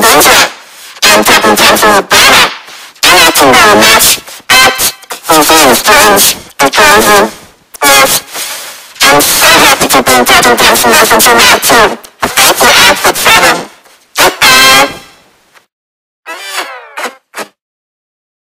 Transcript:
talking Ginger. I'm talking time for a banner. I'm not about a match. Act. All things friends. The I'm so happy to be talking dancing up into now too.